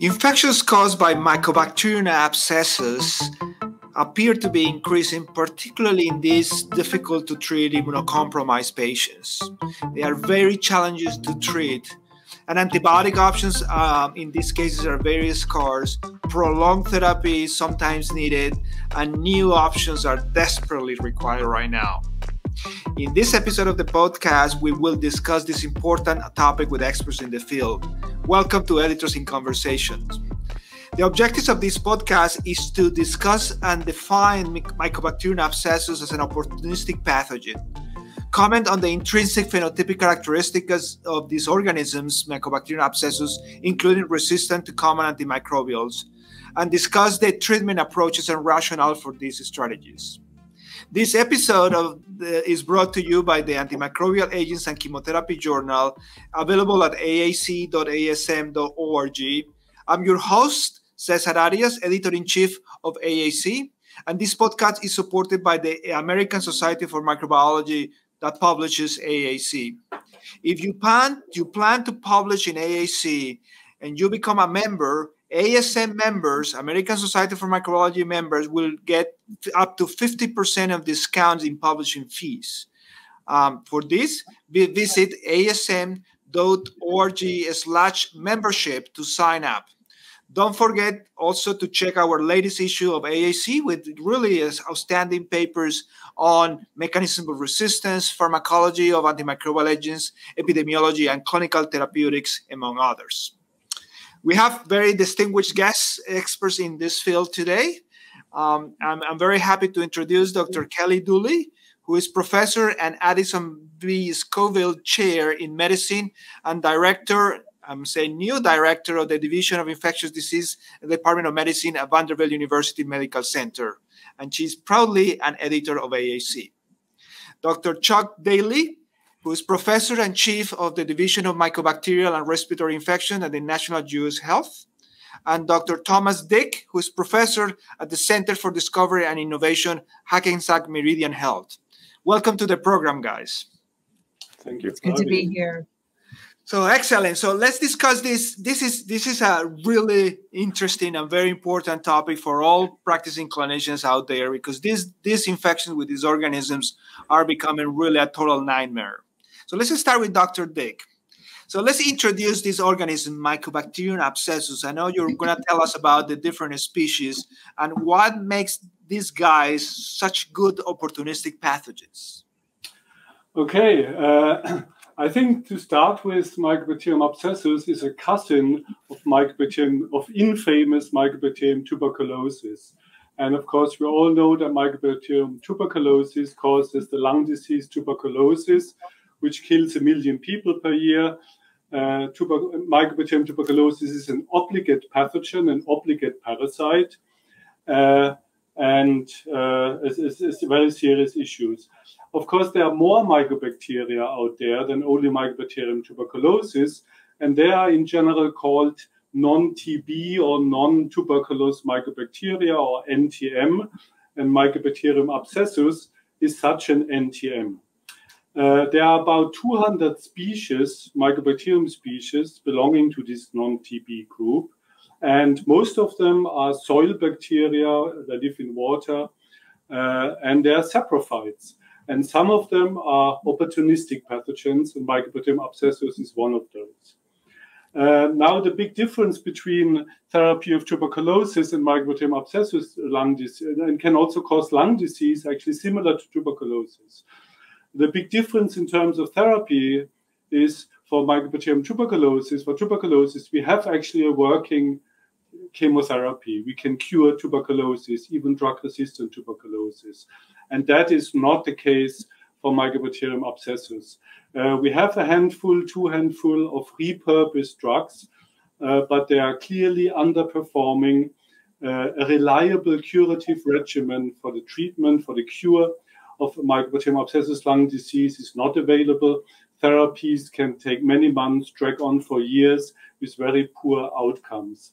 Infections caused by Mycobacterium abscessus appear to be increasing, particularly in these difficult to treat immunocompromised patients. They are very challenging to treat, and antibiotic options um, in these cases are very scarce. Prolonged therapy is sometimes needed, and new options are desperately required right now. In this episode of the podcast, we will discuss this important topic with experts in the field. Welcome to Editors in Conversations. The objectives of this podcast is to discuss and define Mycobacterium abscessus as an opportunistic pathogen, comment on the intrinsic phenotypic characteristics of these organisms, Mycobacterium abscessus, including resistant to common antimicrobials, and discuss the treatment approaches and rationale for these strategies. This episode of the, is brought to you by the Antimicrobial Agents and Chemotherapy Journal, available at aac.asm.org. I'm your host, Cesar Arias, editor in chief of AAC, and this podcast is supported by the American Society for Microbiology that publishes AAC. If you plan, you plan to publish in AAC and you become a member, ASM members, American Society for Microbiology members, will get up to 50% of discounts in publishing fees. Um, for this, visit asm.org slash membership to sign up. Don't forget also to check our latest issue of AAC with really outstanding papers on mechanism of resistance, pharmacology of antimicrobial agents, epidemiology, and clinical therapeutics, among others. We have very distinguished guests, experts in this field today. Um, I'm, I'm, very happy to introduce Dr. Kelly Dooley, who is professor and Addison B. Scoville Chair in Medicine and director, I'm saying new director of the Division of Infectious Disease Department of Medicine at Vanderbilt University Medical Center. And she's proudly an editor of AAC. Dr. Chuck Daley who is professor and chief of the Division of Mycobacterial and Respiratory Infection at the National Jewish Health, and Dr. Thomas Dick, who is professor at the Center for Discovery and Innovation, Hackensack Meridian Health. Welcome to the program, guys. Thank you. It's good to be here. So excellent. So let's discuss this. This is this is a really interesting and very important topic for all practicing clinicians out there because these these infections with these organisms are becoming really a total nightmare. So let's start with Dr. Dick. So let's introduce this organism, Mycobacterium abscessus. I know you're going to tell us about the different species and what makes these guys such good opportunistic pathogens. Okay, uh, I think to start with, Mycobacterium abscessus is a cousin of Mycobacterium of infamous Mycobacterium tuberculosis. And of course, we all know that Mycobacterium tuberculosis causes the lung disease tuberculosis, which kills a million people per year. Uh, Mycobacterium tuberculosis is an obligate pathogen, an obligate parasite, uh, and uh, it's, it's, very serious issues. Of course, there are more mycobacteria out there than only Mycobacterium tuberculosis, and they are in general called non-TB or non-tuberculous mycobacteria or NTM, and Mycobacterium abscessus is such an NTM. Uh, there are about 200 species, mycobacterium species, belonging to this non-TB group. And most of them are soil bacteria that live in water, uh, and they are saprophytes. And some of them are opportunistic pathogens, and Mycobacterium abscessus is one of those. Uh, now, the big difference between therapy of tuberculosis and Mycobacterium abscessus lung disease, and can also cause lung disease, actually similar to tuberculosis. The big difference in terms of therapy is for Mycobacterium tuberculosis. For tuberculosis, we have actually a working chemotherapy. We can cure tuberculosis, even drug resistant tuberculosis. And that is not the case for Mycobacterium abscessus. Uh, we have a handful, two handful of repurposed drugs, uh, but they are clearly underperforming uh, a reliable curative regimen for the treatment, for the cure of Mycobacterium abscessus lung disease is not available. Therapies can take many months, drag on for years with very poor outcomes.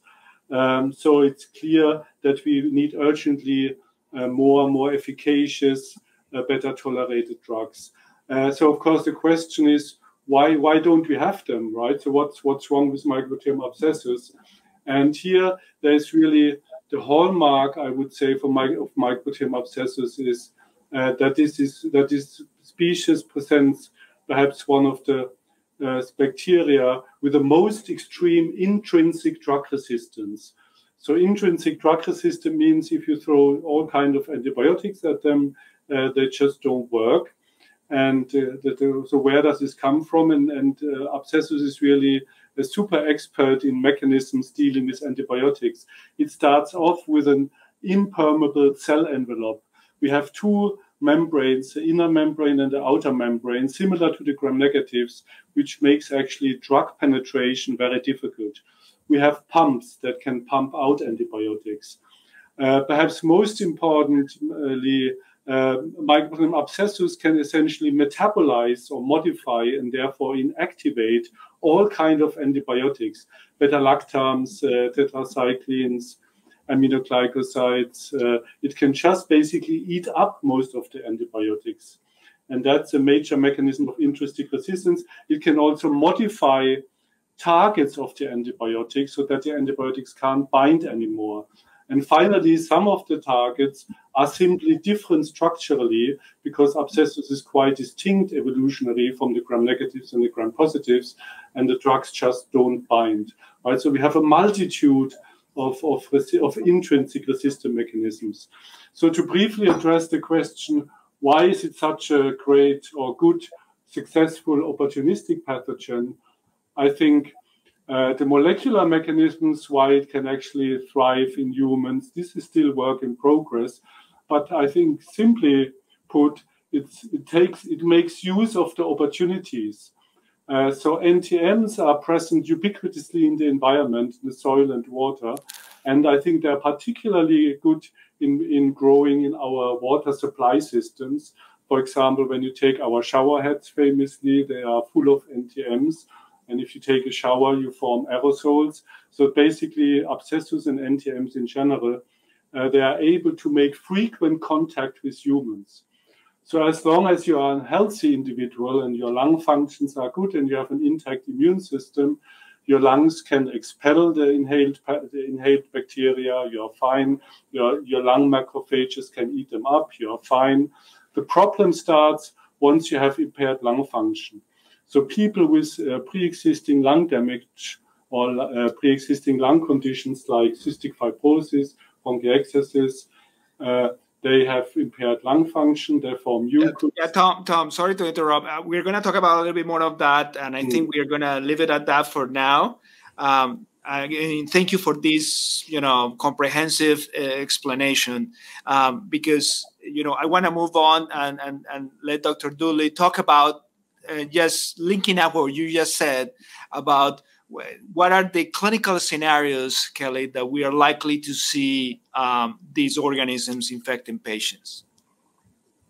Um, so it's clear that we need urgently uh, more and more efficacious, uh, better tolerated drugs. Uh, so of course the question is why why don't we have them, right? So what's what's wrong with Mycobacterium abscessus? And here there's really the hallmark, I would say, for my, of is uh, that this is that this species presents perhaps one of the uh, bacteria with the most extreme intrinsic drug resistance. So intrinsic drug resistance means if you throw all kind of antibiotics at them, uh, they just don't work. And uh, the, so where does this come from? And, and uh, Abscessus is really a super expert in mechanisms dealing with antibiotics. It starts off with an impermeable cell envelope. We have two membranes, the inner membrane and the outer membrane, similar to the gram negatives, which makes actually drug penetration very difficult. We have pumps that can pump out antibiotics. Uh, perhaps most importantly, uh, Mycobacterium abscessus can essentially metabolize or modify and therefore inactivate all kind of antibiotics, beta-lactams, uh, tetracyclines, aminoglycosides. Uh, it can just basically eat up most of the antibiotics. And that's a major mechanism of intrinsic resistance. It can also modify targets of the antibiotics so that the antibiotics can't bind anymore. And finally, some of the targets are simply different structurally because abscessus is quite distinct evolutionary from the gram negatives and the gram positives, and the drugs just don't bind. Right? So we have a multitude of, of, of intrinsic resistant mechanisms. So to briefly address the question, why is it such a great or good, successful opportunistic pathogen? I think uh, the molecular mechanisms why it can actually thrive in humans, this is still work in progress. But I think simply put, it takes it makes use of the opportunities. Uh, so NTMs are present ubiquitously in the environment, in the soil and water, and I think they're particularly good in, in growing in our water supply systems. For example, when you take our shower heads, famously, they are full of NTMs and if you take a shower, you form aerosols. So basically, abscessus and NTMs in general, uh, they are able to make frequent contact with humans. So as long as you are a healthy individual and your lung functions are good and you have an intact immune system, your lungs can expel the inhaled, the inhaled bacteria. You're fine. Your, your lung macrophages can eat them up. You're fine. The problem starts once you have impaired lung function. So people with uh, pre-existing lung damage or uh, pre-existing lung conditions like cystic fibrosis, bronchiectasis, uh, they have impaired lung function, therefore. Yeah, yeah, Tom, Tom, sorry to interrupt. Uh, we're going to talk about a little bit more of that, and I mm. think we're going to leave it at that for now. Um, again, thank you for this, you know, comprehensive uh, explanation, um, because you know I want to move on and and and let Dr. Dooley talk about uh, just linking up what you just said about what are the clinical scenarios, Kelly, that we are likely to see um, these organisms infecting patients?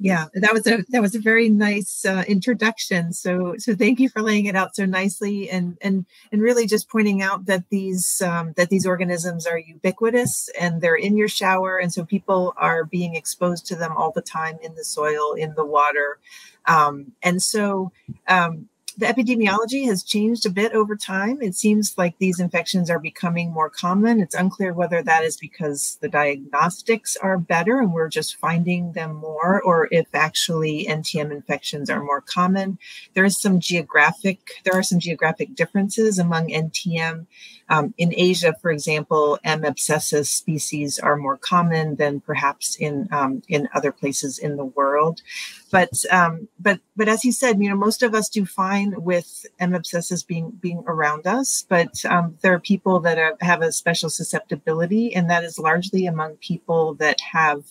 Yeah, that was a that was a very nice uh, introduction. So so thank you for laying it out so nicely and and and really just pointing out that these um, that these organisms are ubiquitous and they're in your shower, and so people are being exposed to them all the time in the soil, in the water. Um, and so um, the epidemiology has changed a bit over time. It seems like these infections are becoming more common. It's unclear whether that is because the diagnostics are better and we're just finding them more, or if actually NTM infections are more common. There is some geographic, there are some geographic differences among NTM. Um, in Asia, for example, M. abscessus species are more common than perhaps in um, in other places in the world. But um, but but as he said, you know, most of us do fine with M. abscessus being being around us, but um, there are people that are, have a special susceptibility, and that is largely among people that have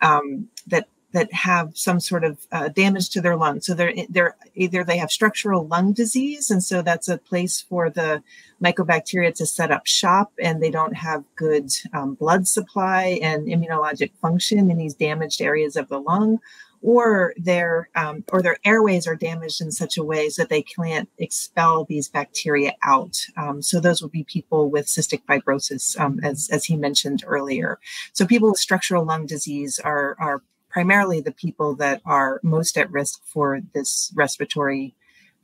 um, that that have some sort of uh, damage to their lungs. So they're they're either they have structural lung disease, and so that's a place for the mycobacteria to set up shop, and they don't have good um, blood supply and immunologic function in these damaged areas of the lung, or their um, or their airways are damaged in such a way that they can't expel these bacteria out. Um, so those would be people with cystic fibrosis, um, as as he mentioned earlier. So people with structural lung disease are are primarily the people that are most at risk for this respiratory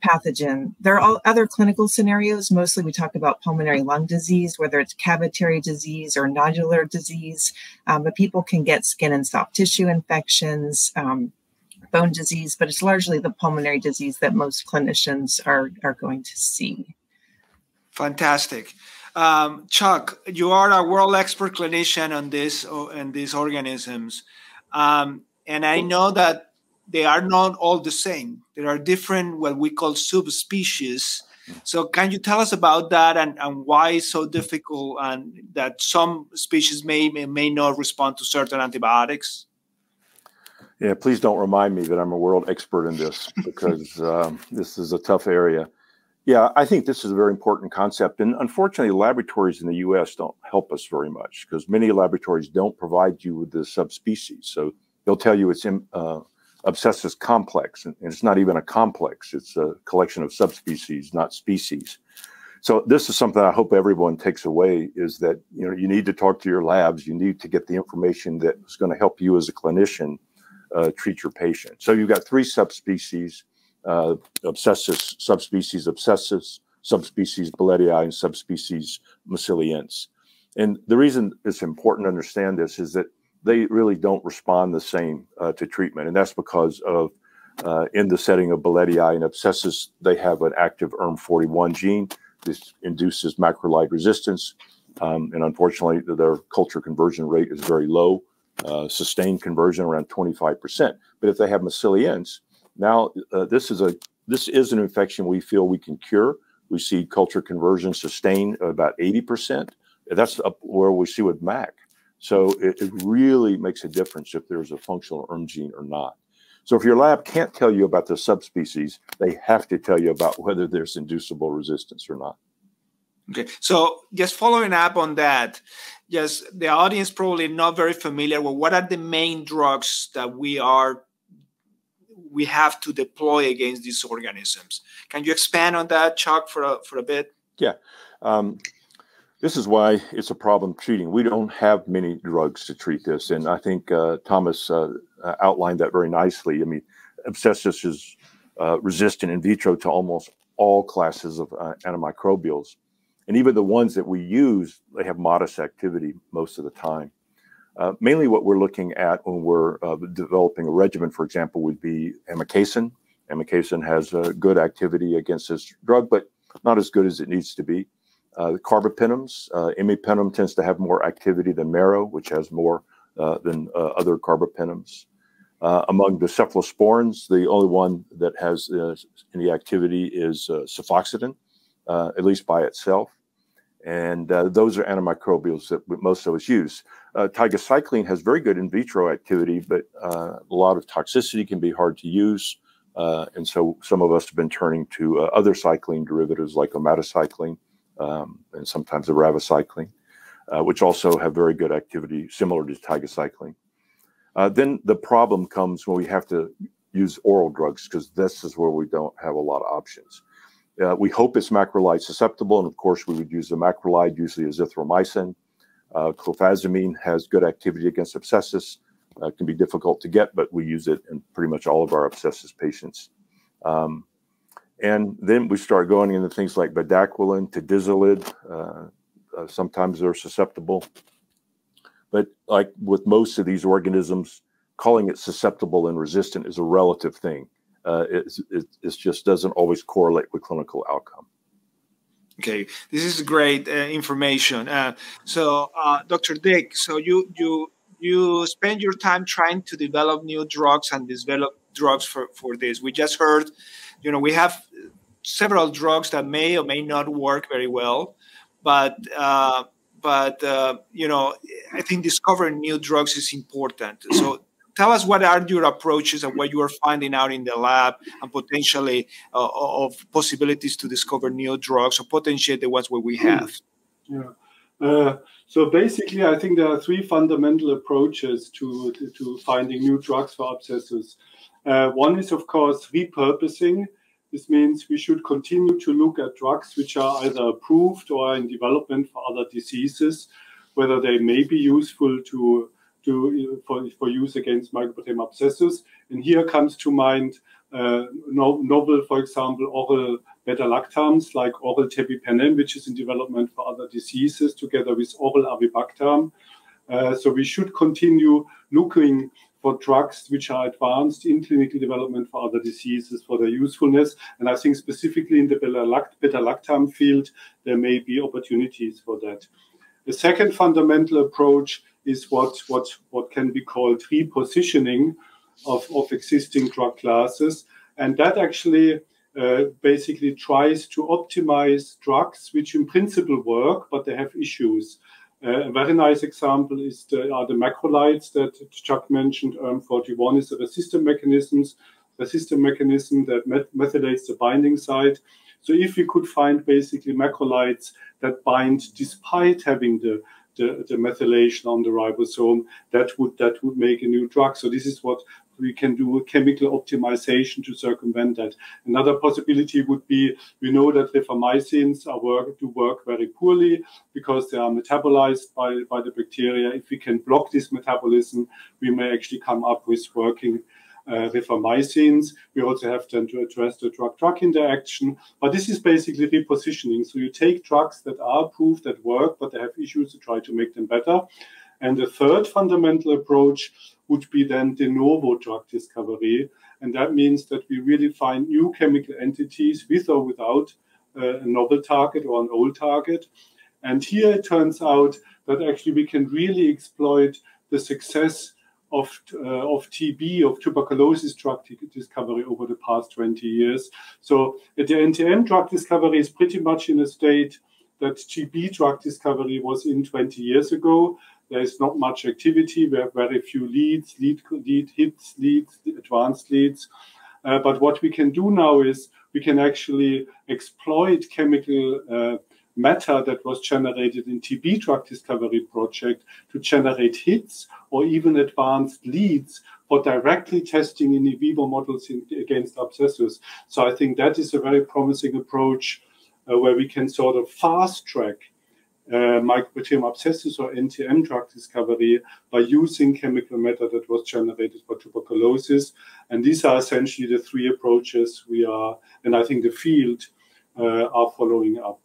pathogen. There are all other clinical scenarios. Mostly we talk about pulmonary lung disease, whether it's cavitary disease or nodular disease, um, but people can get skin and soft tissue infections, um, bone disease, but it's largely the pulmonary disease that most clinicians are, are going to see. Fantastic. Um, Chuck, you are a world expert clinician on this and these organisms, um, and I know that they are not all the same. There are different what we call subspecies. So, can you tell us about that and, and why it's so difficult and that some species may may not respond to certain antibiotics? Yeah, please don't remind me that I'm a world expert in this because um, this is a tough area. Yeah, I think this is a very important concept. And unfortunately, laboratories in the US don't help us very much because many laboratories don't provide you with the subspecies. So they'll tell you it's uh, abscessus complex, and it's not even a complex, it's a collection of subspecies, not species. So this is something I hope everyone takes away is that you know you need to talk to your labs, you need to get the information that is going to help you as a clinician uh, treat your patient. So you've got three subspecies uh, abscessus, subspecies abscessus, subspecies bolletii, and subspecies massiliense. And the reason it's important to understand this is that they really don't respond the same uh, to treatment. And that's because of uh, in the setting of bolletii and abscessus, they have an active ERM41 gene. This induces macrolide resistance. Um, and unfortunately, their culture conversion rate is very low, uh, sustained conversion around 25%. But if they have massiliense, now, uh, this is a this is an infection we feel we can cure. We see culture conversion sustain about 80%. That's up where we see with MAC. So it, it really makes a difference if there's a functional ERM gene or not. So if your lab can't tell you about the subspecies, they have to tell you about whether there's inducible resistance or not. Okay, so just following up on that, just the audience probably not very familiar with what are the main drugs that we are we have to deploy against these organisms. Can you expand on that, Chuck, for a, for a bit? Yeah. Um, this is why it's a problem treating. We don't have many drugs to treat this. And I think uh, Thomas uh, outlined that very nicely. I mean, abscessus is uh, resistant in vitro to almost all classes of uh, antimicrobials. And even the ones that we use, they have modest activity most of the time. Uh, mainly what we're looking at when we're uh, developing a regimen, for example, would be amikacin. Amikacin has a good activity against this drug, but not as good as it needs to be. Uh, carbapenems, uh, imipenem tends to have more activity than mero, which has more than other carbapenems. Among the cephalosporins, the only one that has any activity is cefoxitin, at least by itself. And those are antimicrobials that most of us use. Uh, tigecycline has very good in vitro activity, but uh, a lot of toxicity can be hard to use. Uh, and so some of us have been turning to uh, other cycline derivatives like omadacycline um, and sometimes eravacycline, uh, which also have very good activity similar to tigecycline. then the problem comes when we have to use oral drugs because this is where we don't have a lot of options. Uh, we hope it's macrolide susceptible, and of course, we would use the macrolide, usually azithromycin. Uh, has good activity against abscessus. Uh, can be difficult to get, but we use it in pretty much all of our abscessus patients. Um, and then we start going into things like bedaquiline, tedizolid. Uh, uh, sometimes they're susceptible. But like with most of these organisms, calling it susceptible and resistant is a relative thing uh, it, it, just doesn't always correlate with clinical outcome. Okay, this is great uh, information. Uh, so, uh, Dr. Dick, so you you you spend your time trying to develop new drugs and develop drugs for for this. We just heard, you know, we have several drugs that may or may not work very well, but uh, but uh, you know, I think discovering new drugs is important. So tell us what are your approaches and what you are finding out in the lab and potentially uh, of possibilities to discover new drugs or potentiate the ones where we have. Yeah. Uh, so basically, I think there are three fundamental approaches to, to, to finding new drugs for abscessus. Uh, one is, of course, repurposing. This means we should continue to look at drugs which are either approved or in development for other diseases, whether they may be useful to to for, for use against Mycobacterium abscessus. And here comes to mind uh, no, novel, for example, oral beta-lactams like oral tebipenem, which is in development for other diseases, together with oral avibactam. Uh, so we should continue looking for drugs which are advanced in clinical development for other diseases for their usefulness. And I think specifically in the beta-lactam field, there may be opportunities for that. The second fundamental approach is what, what, what can be called repositioning of, of existing drug classes. And that actually uh, basically tries to optimize drugs which in principle work, but they have issues. Uh, a very nice example is the, are the macrolides that Chuck mentioned. ERM41 is a resistant mechanisms, resistant mechanism that methylates the binding site. So if we could find basically macrolides that bind despite having the the, the, methylation on the ribosome, that would that would make a new drug. So this is what we can do with chemical optimization to circumvent that. Another possibility would be we know that rifamycins are work, do work very poorly because they are metabolized by, by the bacteria. If we can block this metabolism, we may actually come up with working uh, rifamycins. We also have then to address the drug-drug interaction. But this is basically repositioning. So you take drugs that are approved, that work, but they have issues to try to make them better. And the third fundamental approach would be then de novo drug discovery. And that means that we really find new chemical entities with or without uh, a novel target or an old target. And here it turns out that actually we can really exploit the success of, uh, of TB, of tuberculosis drug discovery over the past 20 years. So the NTM drug discovery is pretty much in a state that TB drug discovery was in 20 years ago. There is not much activity. We have very few leads, lead, lead hits, leads, advanced leads. Uh, but what we can do now is we can actually exploit chemical uh, matter that was generated in TB drug discovery project to generate hits or even advanced leads for directly testing in vivo models in, against abscessus. So I think that is a very promising approach uh, where we can sort of fast track uh, Mycobacterium abscessus or NTM drug discovery by using chemical matter that was generated for tuberculosis. And these are essentially the three approaches we are, and I think the field uh, are following up.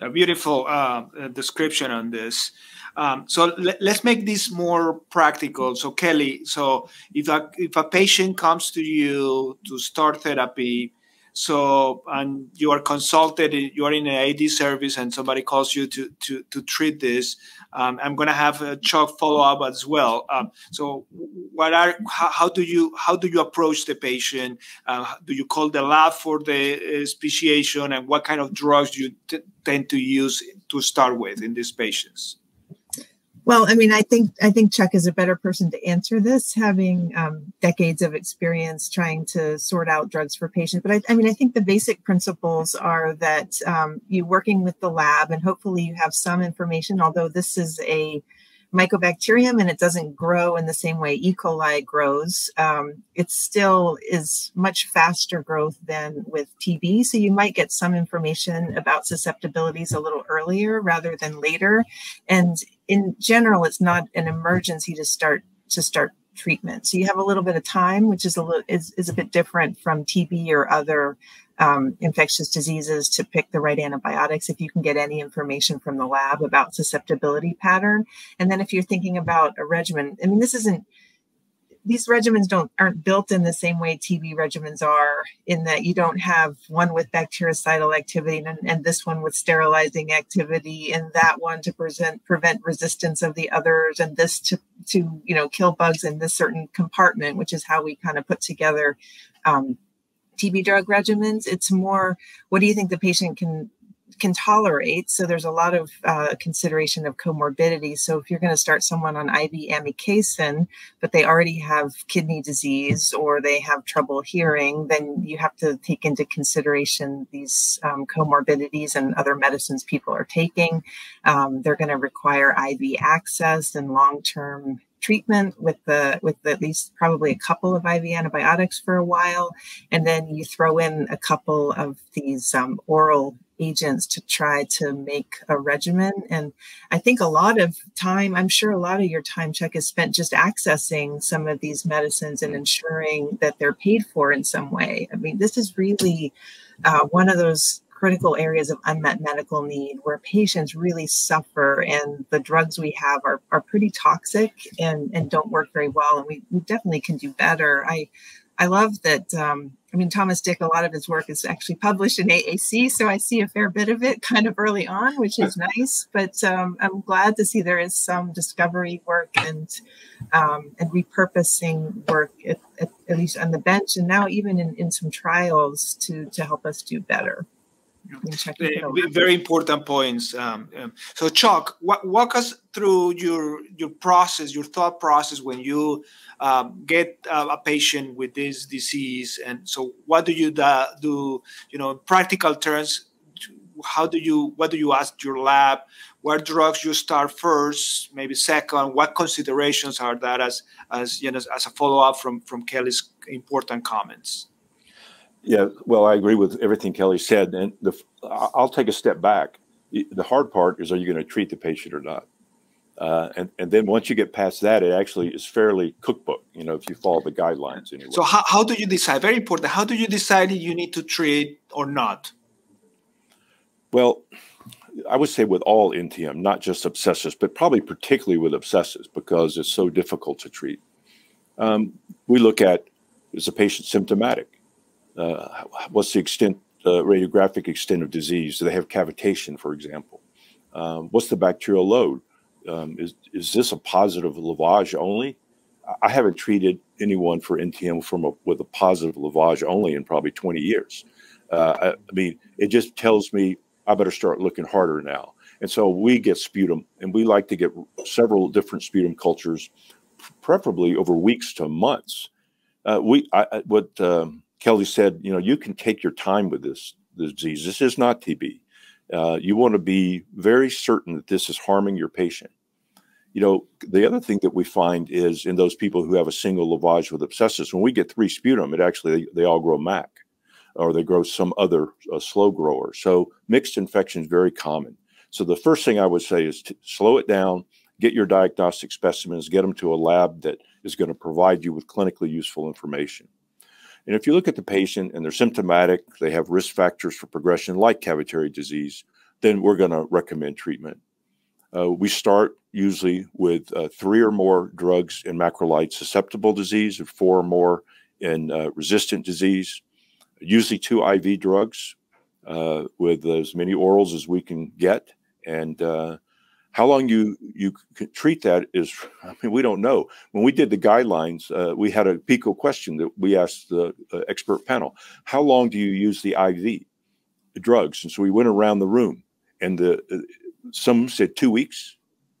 A beautiful uh, description on this. Um, so let, us make this more practical. So Kelly, so if a if a patient comes to you to start therapy, so, and you are consulted, you are in an ID service, and somebody calls you to to to treat this. Um, I'm going to have a Chuck follow up as well. Um, so, what are how, how, do you how do you approach the patient? Uh, do you call the lab for the uh, speciation, and what kind of drugs do you tend to use to start with in these patients? Well, I mean, I think I think Chuck is a better person to answer this, having um, decades of experience trying to sort out drugs for patients. But I, I mean, I think the basic principles are that um, you working with the lab, and hopefully you have some information. Although this is a mycobacterium and it doesn't grow in the same way E. coli grows, um, it still is much faster growth than with TB. So you might get some information about susceptibilities a little earlier rather than later. And in general, it's not an emergency to start to start treatment. So you have a little bit of time, which is a little is, is a bit different from TB or other um, infectious diseases to pick the right antibiotics if you can get any information from the lab about susceptibility pattern. And then if you're thinking about a regimen, I mean, this isn't these regimens don't aren't built in the same way TB regimens are in that you don't have one with bactericidal activity and, and this one with sterilizing activity and that one to present prevent resistance of the others and this to to you know kill bugs in this certain compartment which is how we kind of put together um, TB drug regimens. It's more, what do you think the patient can can tolerate. So there's a lot of uh, consideration of comorbidity. So if you're going to start someone on IV amikacin, but they already have kidney disease or they have trouble hearing, then you have to take into consideration these um, comorbidities and other medicines people are taking. Um, they're going to require IV access and long-term treatment with the with at least probably a couple of IV antibiotics for a while, and then you throw in a couple of these um, oral agents to try to make a regimen. And I think a lot of time, I'm sure a lot of your time, Chuck, is spent just accessing some of these medicines and ensuring that they're paid for in some way. I mean, this is really uh, one of those critical areas of unmet medical need where patients really suffer and the drugs we have are, are pretty toxic and, and don't work very well. And we, we definitely can do better. I I love that. Um, I mean, Thomas Dick, a lot of his work is actually published in AAC, so I see a fair bit of it kind of early on, which is nice. But um, I'm glad to see there is some discovery work and um, and repurposing work, at, at, at, least on the bench, and now even in, in some trials to to help us do better. Very important points. Um, um, so, Chuck, walk us through your your process, your thought process when you um, get uh, a patient with this disease, and so what do you do? You know, practical terms. How do you? What do you ask your lab? What drugs you start first? Maybe second. What considerations are that as as you know as a follow up from from Kelly's important comments? Yeah, well, I agree with everything Kelly said, and the, I'll take a step back. The hard part is, are you going to treat the patient or not? Uh, and and then once you get past that, it actually is fairly cookbook. You know, if you follow the guidelines. Anyway. So how, how do you decide? Very important. How do you decide you need to treat or not? Well, I would say with all NTM, not just abscessus, but probably particularly with abscessus because it's so difficult to treat. Um, we look at is the patient symptomatic? Uh, what's the extent, uh, radiographic extent of disease? Do they have cavitation, for example? Um, what's the bacterial load? Um, is, is this a positive lavage only? I haven't treated anyone for NTM from a, with a positive lavage only in probably 20 years. Uh, I, I mean, it just tells me I better start looking harder now. And so we get sputum, and we like to get several different sputum cultures, preferably over weeks to months. Uh, we, I, what um, Kelly said, you know, you can take your time with this, this disease. This is not TB. Uh, you want to be very certain that this is harming your patient. You know, the other thing that we find is in those people who have a single lavage with abscessus, when we get three sputum, it actually they, they all grow MAC, or they grow some other uh, slow grower. So mixed infection is very common. So the first thing I would say is to slow it down, get your diagnostic specimens, get them to a lab that is going to provide you with clinically useful information. And if you look at the patient and they're symptomatic, they have risk factors for progression like cavitary disease, then we're going to recommend treatment. Uh, we start usually with uh, three or more drugs in macrolide susceptible disease, or four or more in uh, resistant disease, usually two IV drugs uh, with as many orals as we can get. And uh, how long you you treat that is, I mean, we don't know. When we did the guidelines, uh, we had a PICO question that we asked the uh, expert panel: How long do you use the IV the drugs? And so we went around the room, and the uh, some said two weeks,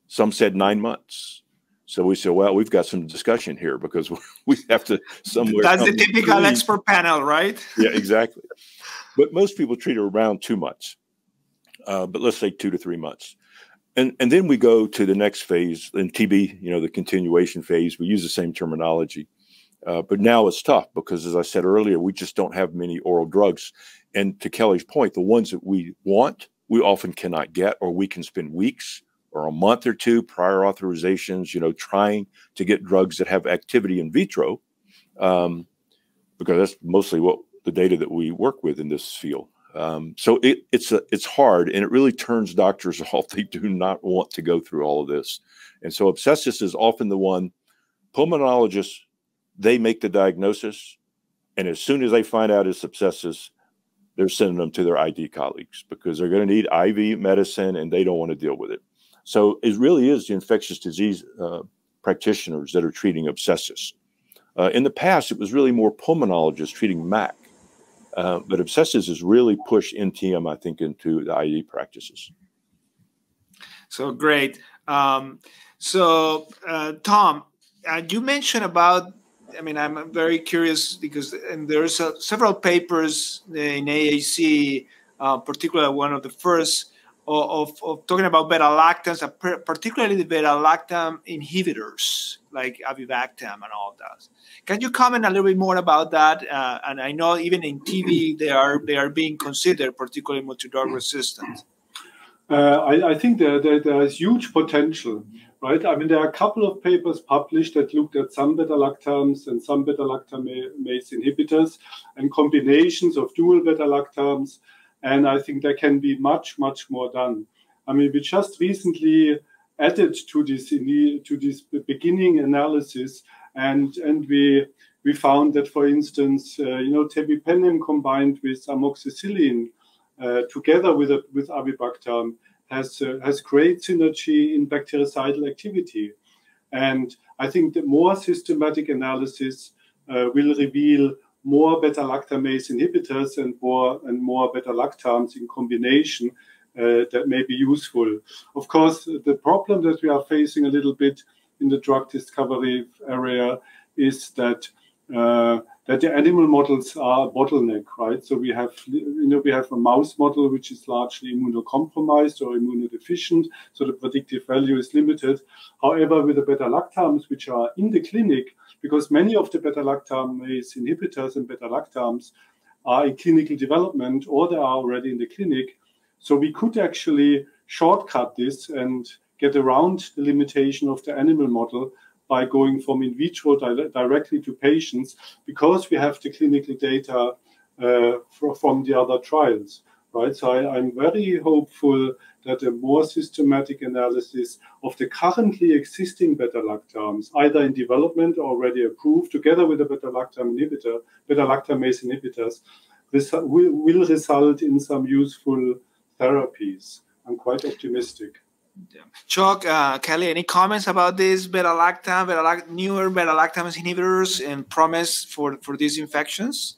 some said nine months. So we said, well, we've got some discussion here because we have to somewhere. That's the typical expert panel, right? yeah, exactly. But most people treat it around two months. Uh, but let's say two to three months and and then we go to the next phase in TB, you know, the continuation phase. We use the same terminology, uh, but now it's tough because, as I said earlier, we just don't have many oral drugs. And to Kelly's point, the ones that we want, we often cannot get, or we can spend weeks or a month or two prior authorizations, you know, trying to get drugs that have activity in vitro, um, because that's mostly what the data that we work with in this field. Um, so it, it's a, it's hard, and it really turns doctors off. They do not want to go through all of this, and so abscessus is often the one. Pulmonologists they make the diagnosis, and as soon as they find out it's abscessus, they're sending them to their ID colleagues because they're going to need IV medicine, and they don't want to deal with it. So it really is the infectious disease uh, practitioners that are treating abscessus. Uh, in the past, it was really more pulmonologists treating MAC. Uh, but Abscessus has really pushed NTM, I think, into the ID practices. So great. Um, so, uh, Tom, uh, you mentioned about, I mean, I'm very curious because and there's uh, several papers in AAC, uh, particularly one of the first of, of talking about beta lactams, particularly the beta lactam inhibitors like avibactam and all that. Can you comment a little bit more about that? Uh, and I know even in TB they are they are being considered, particularly multi-drug resistant. Uh, I, I, think there, there, there is huge potential, right? I mean, there are a couple of papers published that looked at some beta lactams and some beta lactamase inhibitors and combinations of dual beta lactams and I think there can be much, much more done. I mean, we just recently added to this to this beginning analysis, and and we we found that, for instance, uh, you know, tebipenem combined with amoxicillin uh, together with a, with avibactam has uh, has great synergy in bactericidal activity, and I think that more systematic analysis uh, will reveal more beta lactamase inhibitors and more and more beta lactams in combination uh, that may be useful. Of course, the problem that we are facing a little bit in the drug discovery area is that uh, that the animal models are a bottleneck, right? So we have, you know, we have a mouse model which is largely immunocompromised or immunodeficient, so the predictive value is limited. However, with the beta lactams which are in the clinic, because many of the beta lactamase inhibitors and beta lactams are in clinical development or they are already in the clinic. So we could actually shortcut this and get around the limitation of the animal model by going from in vitro di directly to patients because we have the clinical data uh, from the other trials, right? So I, I'm very hopeful that a more systematic analysis of the currently existing beta-lactams, either in development or already approved, together with the beta-lactam inhibitor, beta-lactamase inhibitors, this will, will result in some useful therapies. I'm quite optimistic. Chuck, uh, Kelly, any comments about this beta-lactam, beta newer beta-lactamase inhibitors and promise for, for these infections?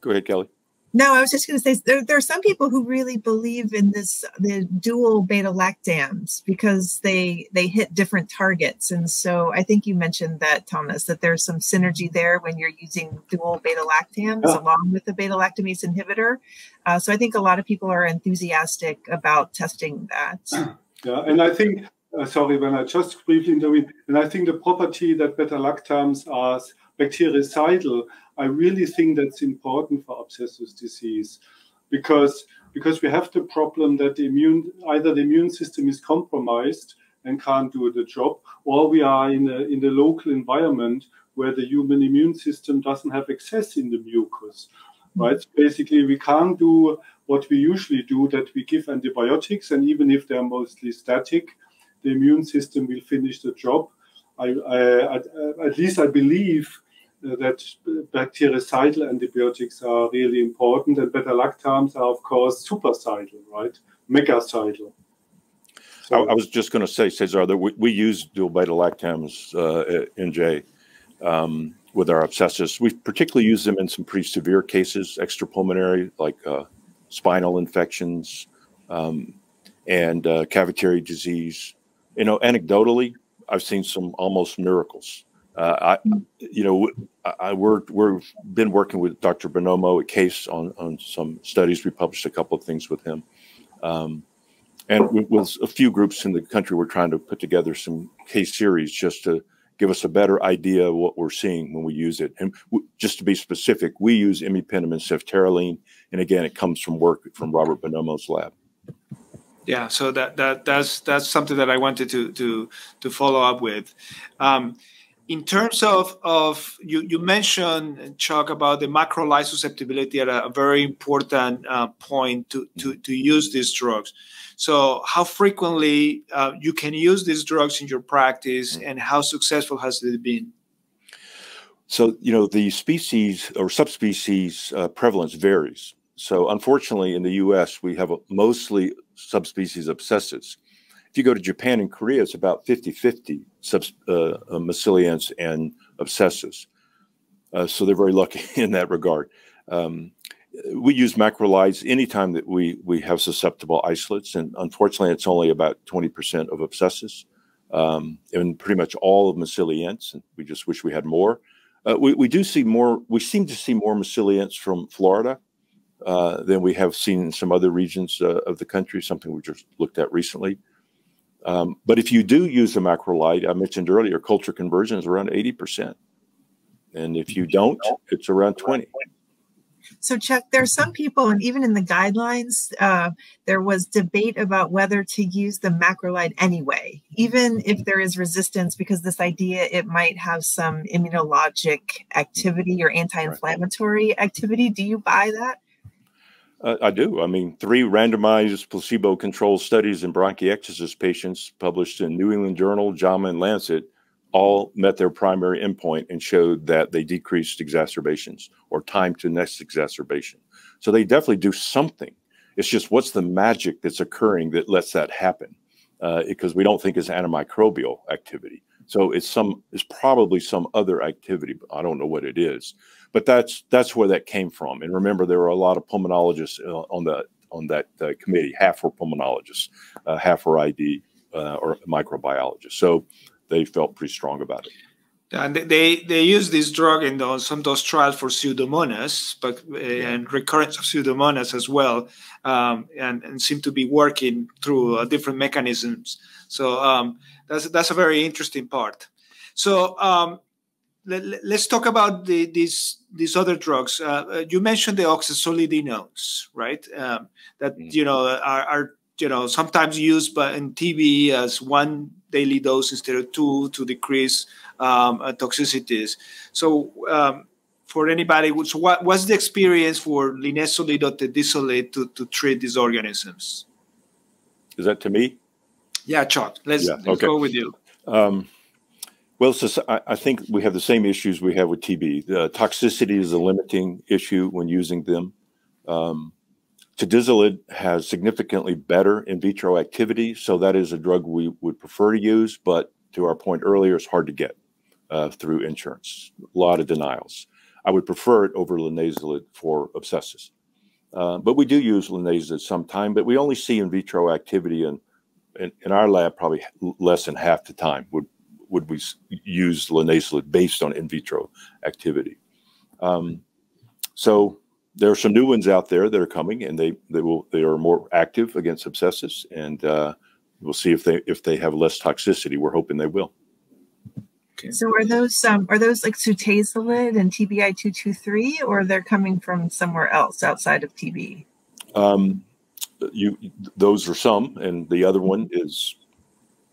Go ahead, Kelly. No, I was just going to say there, there, are some people who really believe in this the dual beta lactams because they they hit different targets, and so I think you mentioned that Thomas that there's some synergy there when you're using dual beta lactams oh. along with the beta lactamase inhibitor. Uh, so I think a lot of people are enthusiastic about testing that. Yeah, and I think uh, sorry when I just briefly and I think the property that beta lactams are bactericidal I really think that's important for abscessus disease because because we have the problem that the immune either the immune system is compromised and can't do the job, or we are in a in the local environment where the human immune system doesn't have access in the mucus. Mm-hmm. Right? So basically, we can't do what we usually do, that we give antibiotics, and even if they're mostly static, the immune system will finish the job. I, I, at, at least I believe that bactericidal antibiotics are really important, and beta lactams are, of course, supracidal, right? Megacidal. So, I, I, was just going to say, Cesar, that we, we use dual beta lactams uh, NJ um, with our abscessus. We particularly use them in some pretty severe cases, extrapulmonary, like uh, spinal infections um, and uh, cavitary disease. You know, anecdotally, I've seen some almost miracles uh, I, you know, I, we're we've been working with Dr. Bonomo at Case on on some studies. We published a couple of things with him, um, and with a few groups in the country, we're trying to put together some case series just to give us a better idea of what we're seeing when we use it. And just to be specific, we use imipenem and ceftaroline, and again, it comes from work from Robert Bonomo's lab. Yeah, so that that that's that's something that I wanted to to to follow up with. Um, in terms of, of you, you mentioned Chuck about the macrolide susceptibility at a, very important uh, point to, to, to use these drugs. So, how frequently uh, you can use these drugs in your practice, and how successful has it been? So, you know, the species or subspecies uh, prevalence varies. So, unfortunately, in the U.S., we have a, mostly subspecies abscessus. If you go to Japan and Korea, it's about 50 50 uh, uh and abscessus. Uh, so they're very lucky in that regard. Um, we use macrolides anytime that we, we have susceptible isolates, and unfortunately, it's only about 20% of abscessus. Um, and pretty much all of Massiliense, and we just wish we had more. Uh, we, we do see more, we seem to see more Massiliense from Florida uh, than we have seen in some other regions uh, of the country, something we just looked at recently. Um, but if you do use the macrolide, I mentioned earlier, culture conversion is around 80%. And if you don't, it's around 20. So, Chuck, there are some people, and even in the guidelines, uh, there was debate about whether to use the macrolide anyway, even if there is resistance, because this idea it might have some immunologic activity or anti inflammatory activity. Do you buy that? Uh, I do. I mean, three randomized placebo controlled studies in bronchiectasis patients published in New England Journal, JAMA, and Lancet all met their primary endpoint and showed that they decreased exacerbations or time to next exacerbation. So they definitely do something. It's just what's the magic that's occurring that lets that happen? Uh, because we don't think it's antimicrobial activity. So it's some it's probably some other activity, but I don't know what it is. But that's that's where that came from. And remember, there were a lot of pulmonologists uh, on the on that uh, committee. Half were pulmonologists, uh, half were ID uh, or microbiologists. So they felt pretty strong about it. And they they use this drug in those, some of those trials for pseudomonas, but uh, yeah. and recurrence of pseudomonas as well, um, and, and seem to be working through uh, different mechanisms. So um, that's that's a very interesting part. So um, let, us talk about the, these these other drugs. Uh, uh you mentioned the oxazolidinones, right? Um, that mm. you know are, are you know sometimes used by in TB as one daily dose instead of two to decrease um, uh, toxicities. So um, for anybody, so what, what's the experience for linezolid or tedizolid to, to treat these organisms? Is that to me? Yeah, Chuck. Let's, yeah, let's okay. go with you. Um, well, so I, think we have the same issues we have with TB. The toxicity is a limiting issue when using them. Um, Tedizolid has significantly better in vitro activity, so that is a drug we would prefer to use. But to our point earlier, it's hard to get uh, through insurance. A lot of denials. I would prefer it over linezolid for abscessus. Uh, but we do use linezolid sometime, but we only see in vitro activity in, in, in our lab probably less than half the time would would we use linezolid based on in vitro activity. Um, so there are some new ones out there that are coming, and they they will they are more active against abscessus, and uh, we'll see if they if they have less toxicity. We're hoping they will. Okay. So are those um, are those like sutezolid and TBI two two three, or they're coming from somewhere else outside of TB? Um, you those are some, and the other one is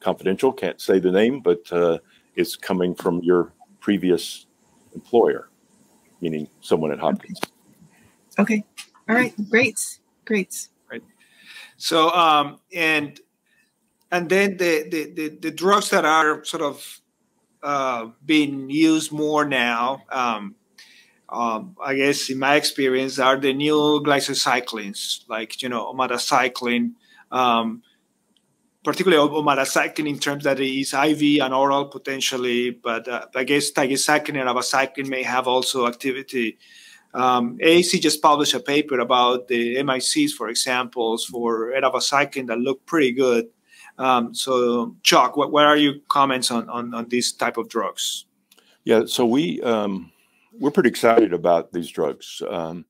confidential. Can't say the name, but uh, it's coming from your previous employer, meaning someone at Hopkins. Okay. Okay. All right. Great. Great. Right. So, um, and and then the, the, the, the drugs that are sort of uh, being used more now, um, um, I guess in my experience, are the new glycylcyclines, like, you know, omadacycline, um, particularly omadacycline in terms that it is IV and oral potentially, but uh, I guess tigecycline and abaciclib may have also activity um, AAC just published a paper about the MICs, for examples, for eravacycline that look pretty good. Um, so, Chuck, what, what are your comments on, on, on these type of drugs? Yeah, so we um, we're pretty excited about these drugs. Um,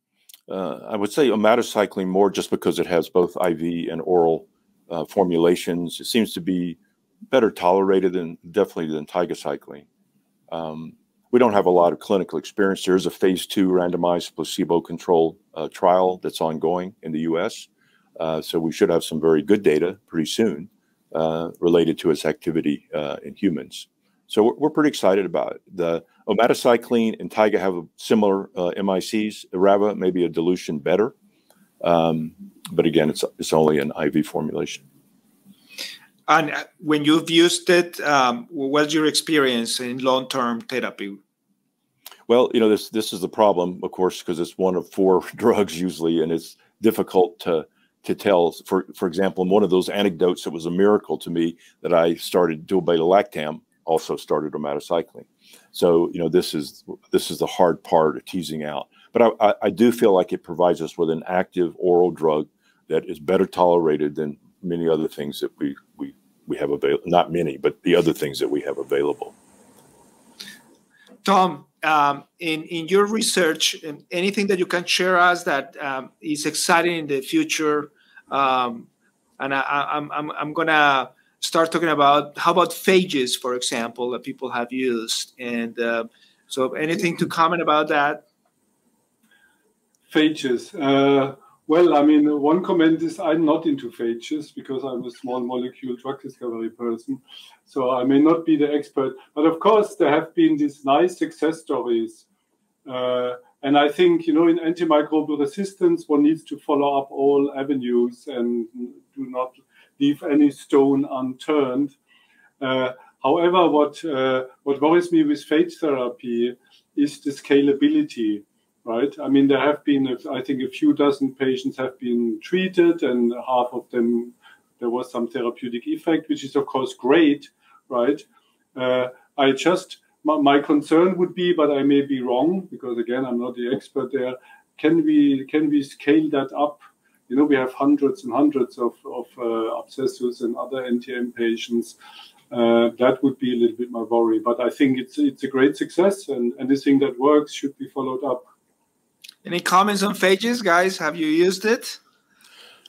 uh, I would say omadacycline more just because it has both IV and oral uh, formulations. It seems to be better tolerated than definitely than tigecycline. Um, we don't have a lot of clinical experience. There is a phase two randomized placebo controlled uh, trial that's ongoing in the US. Uh, so we should have some very good data pretty soon uh, related to its activity uh, in humans. So we're, we're, pretty excited about it. The omadacycline and Taiga have similar uh, MICs. Erava maybe a dilution better. Um, but again, it's, it's only an IV formulation. And uh, when you've used it, um, what's your experience in long-term therapy? Well, you know this this is the problem, of course, because it's one of four drugs usually, and it's difficult to to tell. For for example, in one of those anecdotes, it was a miracle to me that I started dual beta lactam, also started omadacycline. So you know this is this is the hard part of teasing out. But I, I, do feel like it provides us with an active oral drug that is better tolerated than many other things that we we we have available. Not many, but the other things that we have available. Tom, um, in in your research, anything that you can share us that um, is exciting in the future, um, and I, I'm I'm I'm gonna start talking about how about phages, for example, that people have used, and uh, so anything to comment about that? Phages. Uh, well, I mean, one comment is I'm not into phages because I'm a small molecule drug discovery person. So I may not be the expert. But of course, there have been these nice success stories. Uh, and I think, you know, in antimicrobial resistance, one needs to follow up all avenues and do not leave any stone unturned. Uh, however, what, uh, what worries me with phage therapy is the scalability right? I mean, there have been, I think, a few dozen patients have been treated, and half of them there was some therapeutic effect, which is of course great, right? Uh, I just my, my, concern would be, but I may be wrong because again, I'm not the expert there. Can we can we scale that up? You know, we have hundreds and hundreds of of uh, abscessus and other NTM patients. Uh, that would be a little bit my worry, but I think it's it's a great success, and anything that works should be followed up. Any comments on phages, guys? Have you used it?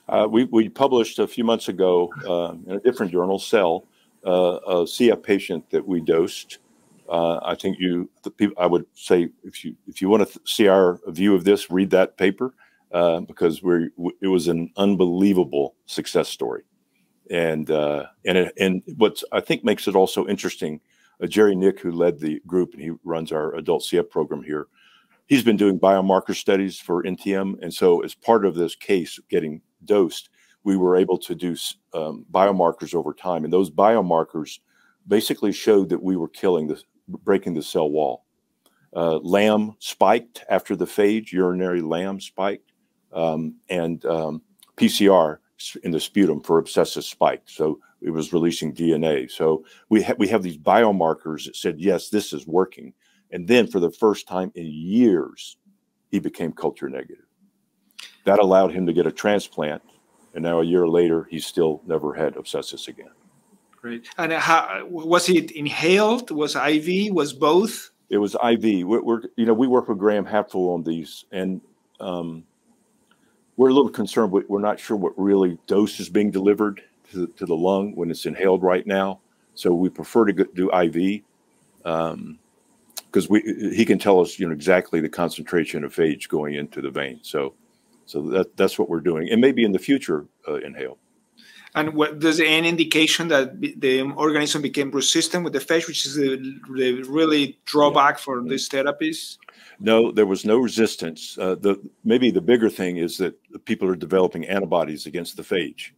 Uh, we, we published a few months ago uh, in a different journal, Cell, uh, a CF patient that we dosed. Uh, I think you, people, I would say, if you if you want to see our view of this, read that paper uh, because we it was an unbelievable success story, and uh, and it, and what I think makes it also interesting. Jerry Nick, who led the group and he runs our adult CF program here, he's been doing biomarker studies for NTM. And so, as part of this case getting dosed, we were able to do um, biomarkers over time. And those biomarkers basically showed that we were killing the, breaking the cell wall. Uh, LAM spiked after the phage, urinary LAM spiked, um, and um, PCR in the sputum for abscessus spiked. So it was releasing DNA. So we, ha- we have these biomarkers that said, yes, this is working. And then for the first time in years, he became culture negative. That allowed him to get a transplant. And now a year later, he's still never had abscessus again. Great. And how was it inhaled? Was IV? Was both? It was IV. We're, we're you know, we work with Graham Hatfull on these, and um, we're a little concerned. We're not sure what really dose is being delivered to, to the lung when it's inhaled right now. So we prefer to do IV. Um, because we he can tell us you know exactly the concentration of phage going into the vein. So so that that's what we're doing, and maybe in the future uh, inhale. And what, does any indication that the organism became resistant with the phage, which is the, the really drawback for these therapies? No, there was no resistance. Uh, the maybe the bigger thing is that people are developing antibodies against the phage.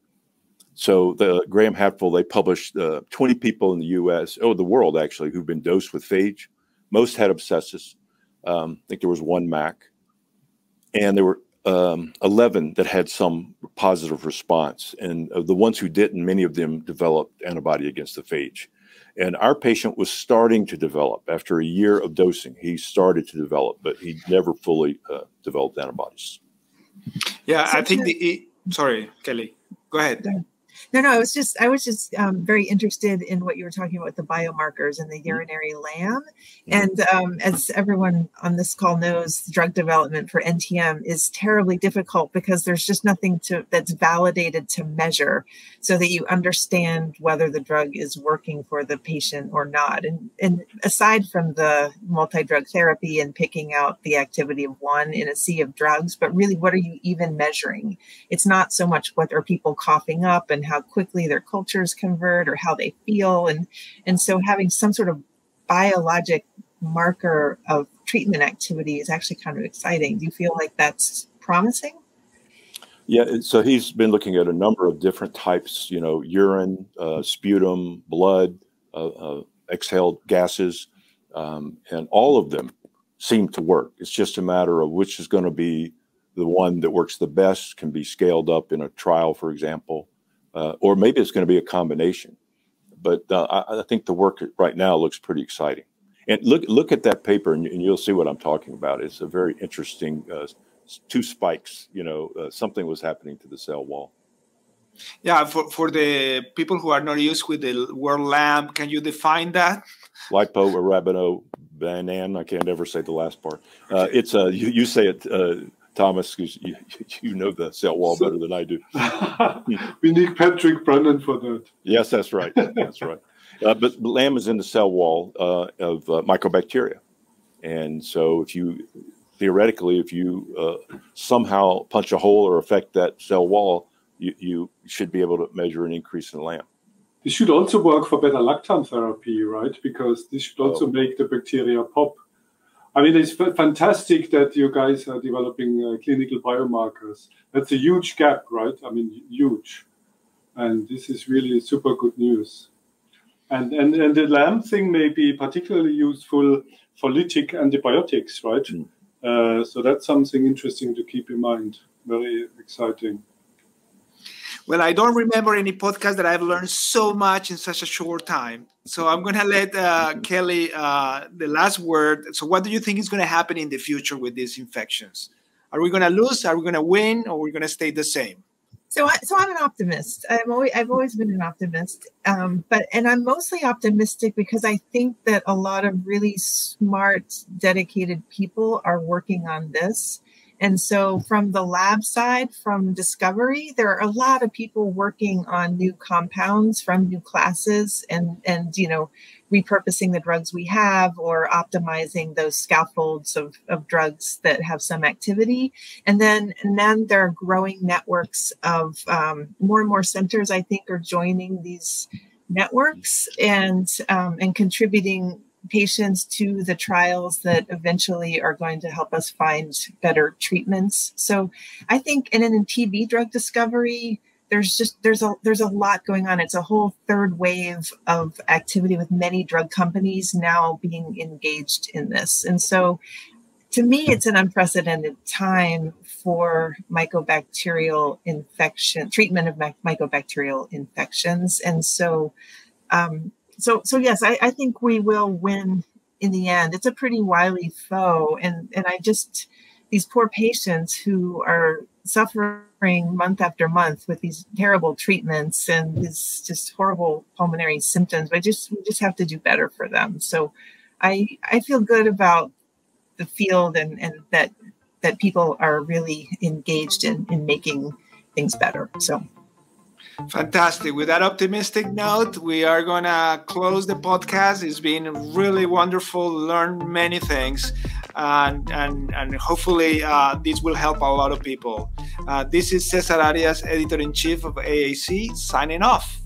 So the Graham Hatfull they published uh, 20 people in the U.S. oh the world actually who've been dosed with phage, most had abscessus. Um, I think there was one MAC, and there were um, 11 that had some positive response. And the ones who didn't, many of them developed antibody against the phage. And our patient was starting to develop after a year of dosing. He started to develop, but he never fully uh, developed antibodies. Yeah, I think the. Sorry, Kelly. Go ahead. No, no, I was just I was just um, very interested in what you were talking about the biomarkers and the mm-hmm. urinary LAM. Mm-hmm. And um, as everyone on this call knows, drug development for NTM is terribly difficult because there's just nothing to that's validated to measure, so that you understand whether the drug is working for the patient or not. And and aside from the multi-drug therapy and picking out the activity of one in a sea of drugs, but really, what are you even measuring? It's not so much what are people coughing up and how quickly their cultures convert or how they feel. And and so having some sort of biologic marker of treatment activity is actually kind of exciting. Do you feel like that's promising? Yeah so he's been looking at a number of different types you know urine uh, sputum blood uh, uh, exhaled gases um, and all of them seem to work. It's just a matter of which is going to be the one that works the best can be scaled up in a trial for example uh, or maybe it's going to be a combination. But uh, I, I, think the work right now looks pretty exciting. And look look at that paper, and, and you'll see what I'm talking about. It's a very interesting uh, two spikes. You know, uh, something was happening to the cell wall. Yeah, for, for the people who are not used with the word LAM, can you define that? Lipo arabino banan. I can't ever say the last part. Uh, it's a you, you say it, uh, Thomas, because you, you know the cell wall better than I do. we need Patrick Brennan for that. Yes, that's right. That's right. Uh, but, but LAM is in the cell wall uh, of uh, mycobacteria, and so if you theoretically, if you uh, somehow punch a hole or affect that cell wall, you, you should be able to measure an increase in LAM. This should also work for beta-lactam therapy, right? Because this should also oh. make the bacteria pop. I mean, it's fantastic that you guys are developing uh, clinical biomarkers. That's a huge gap, right? I mean, huge. And this is really super good news. And, and, and the LAM thing may be particularly useful for lytic antibiotics, right? Mm. Uh, so that's something interesting to keep in mind. Very exciting. Well, I don't remember any podcast that I've learned so much in such a short time. So I'm going to let uh, Kelly uh, the last word. So, what do you think is going to happen in the future with these infections? Are we going to lose? Are we going to win? Or are we going to stay the same? So, I, so I'm an optimist. I'm always, I've always been an optimist, um, but and I'm mostly optimistic because I think that a lot of really smart, dedicated people are working on this and so, from the lab side, from discovery, there are a lot of people working on new compounds from new classes and, and you know, repurposing the drugs we have or optimizing those scaffolds of, of drugs that have some activity. And then, and then there are growing networks of um, more and more centers, I think, are joining these networks and um, and contributing patients to the trials that eventually are going to help us find better treatments. So I think and in TB drug discovery, there's just there's a there's a lot going on. It's a whole third wave of activity with many drug companies now being engaged in this. And so to me, it's an unprecedented time for mycobacterial infection, treatment of mycobacterial infections. And so um, so so yes, I, I think we will win in the end. It's a pretty wily foe, and and I just these poor patients who are suffering month after month with these terrible treatments and these just horrible pulmonary symptoms. I just we just have to do better for them. So I I feel good about the field and and that that people are really engaged in in making things better. So Fantastic. With that optimistic note, we are going to close the podcast. It's been really wonderful, learned many things, and, and, and hopefully uh, this will help a lot of people. Uh, this is Cesar Arias, editor in chief of AAC, signing off.